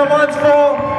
Belmont's ball.